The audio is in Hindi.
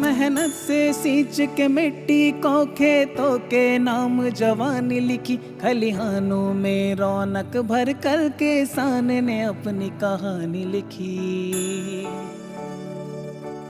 मेहनत से सींच के मिट्टी को खेतों के नाम जवानी लिखी। खलिहानों में रौनक भर कर किसान ने अपनी कहानी लिखी।